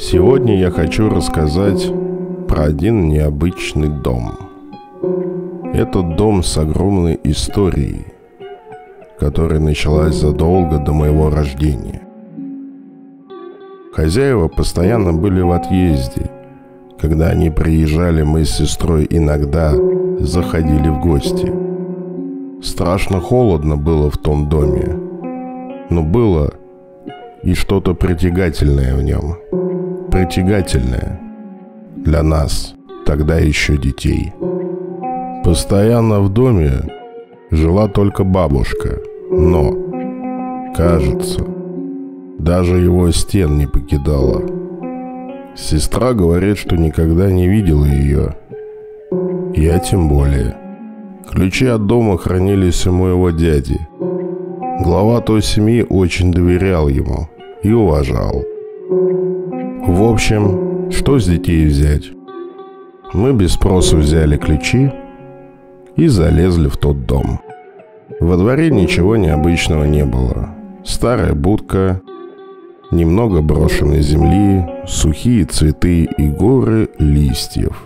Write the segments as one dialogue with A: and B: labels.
A: Сегодня я хочу рассказать про один необычный дом. Этот дом с огромной историей, которая началась задолго до моего рождения. Хозяева постоянно были в отъезде. Когда они приезжали, мы с сестрой иногда заходили в гости. Страшно холодно было в том доме, но было и что-то притягательное в нем. Притягательное для нас, тогда еще детей. Постоянно в доме жила только бабушка, но, кажется, даже его стен не покидала. Сестра говорит, что никогда не видела ее. Я тем более. Ключи от дома хранились у моего дяди. Глава той семьи очень доверял ему и уважал. В общем, что с детей взять? Мы без спроса взяли ключи и залезли в тот дом. Во дворе ничего необычного не было. Старая будка, немного брошенной земли, сухие цветы и горы листьев.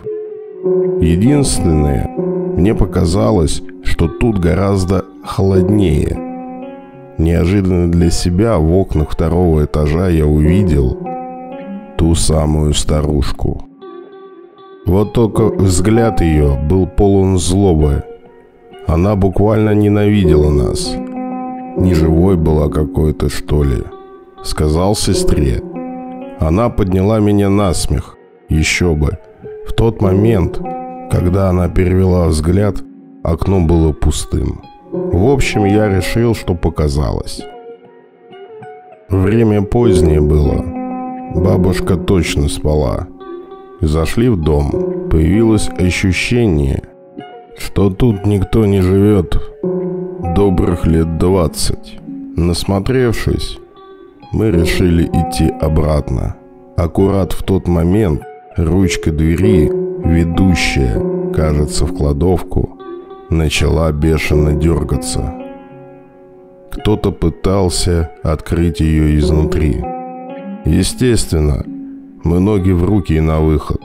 A: Единственное, мне показалось, что тут гораздо холоднее. Неожиданно для себя в окнах второго этажа я увидел ту самую старушку. Вот только взгляд ее был полон злобы. Она буквально ненавидела нас. Неживой была какой-то, что ли. Сказал сестре. Она подняла меня на смех. Еще бы. В тот момент, когда она перевела взгляд, окно было пустым. В общем, я решил, что показалось. Время позднее было. Бабушка точно спала. Зашли в дом. Появилось ощущение, что тут никто не живет добрых лет двадцать. Насмотревшись, мы решили идти обратно. Аккурат в тот момент ручка двери, ведущая, кажется, в кладовку, начала бешено дергаться. Кто-то пытался открыть ее изнутри. Естественно, мы ноги в руки и на выход.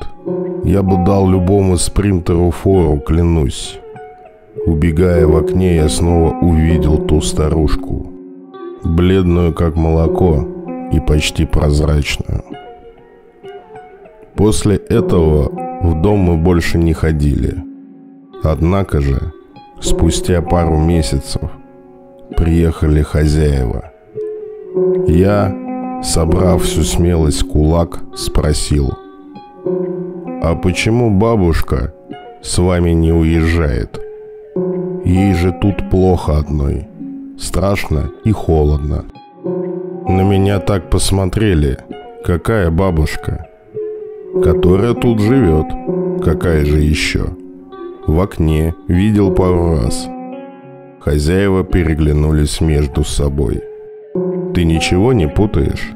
A: Я бы дал любому спринтеру фору, клянусь. Убегая в окне, я снова увидел ту старушку. Бледную, как молоко, и почти прозрачную. После этого в дом мы больше не ходили. Однако же, спустя пару месяцев, приехали хозяева. Я собрав всю смелость кулак, спросил. «А почему бабушка с вами не уезжает? Ей же тут плохо одной. Страшно и холодно». На меня так посмотрели. Какая бабушка? Которая тут живет. Какая же еще? В окне видел пару раз. Хозяева переглянулись между собой. Ты ничего не путаешь?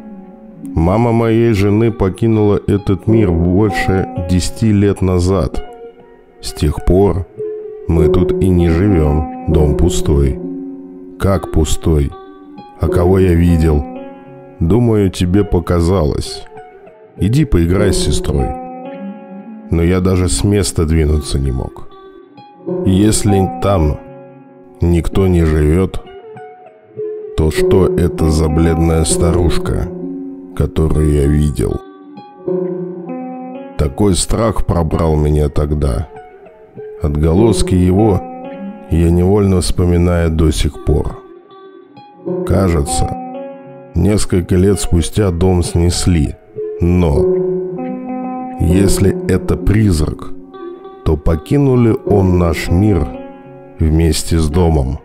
A: Мама моей жены покинула этот мир больше десяти лет назад. С тех пор мы тут и не живем, дом пустой. Как пустой? А кого я видел? Думаю, тебе показалось. Иди поиграй с сестрой. Но я даже с места двинуться не мог. Если там никто не живет, то что это за бледная старушка, которую я видел? Такой страх пробрал меня тогда. Отголоски его я невольно вспоминаю до сих пор. Кажется, несколько лет спустя дом снесли, но если это призрак, то покинули он наш мир вместе с домом.